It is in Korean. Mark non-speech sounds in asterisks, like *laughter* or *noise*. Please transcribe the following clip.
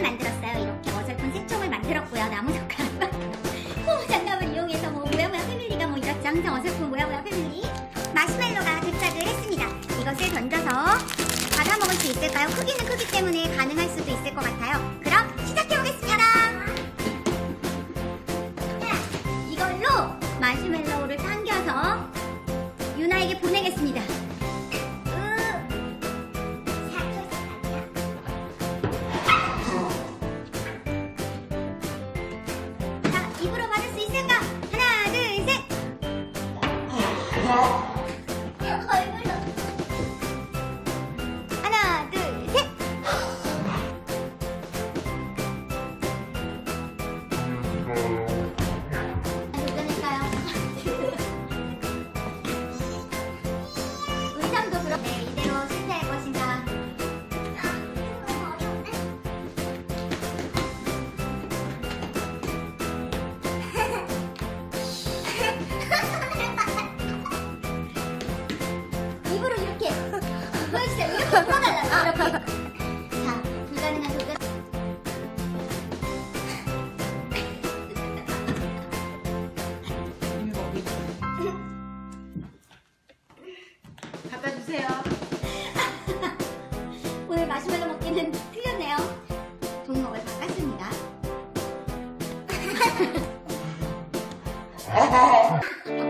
색종을 만들었어요. 이렇게 어설픈 색종을 만들었고요. 나무 젓가락 호모 *laughs* 어, 장갑을 이용해서 뭐 모야모야 패밀리가 뭐 이렇죠. 항상 어설픈 모야모야 패밀리 마시멜로가 도착을 했습니다. 이것을 던져서 받아 먹을 수 있을까요? 크기는 크기 때문에 가능할 수도 있을 것 같아요. 그럼 もう。 꺼달라 이렇게 자 불가능한 조건 갖다 주세요. 오늘 마시멜로 먹기는 틀렸네요. 종목을 바꿨습니다. *laughs*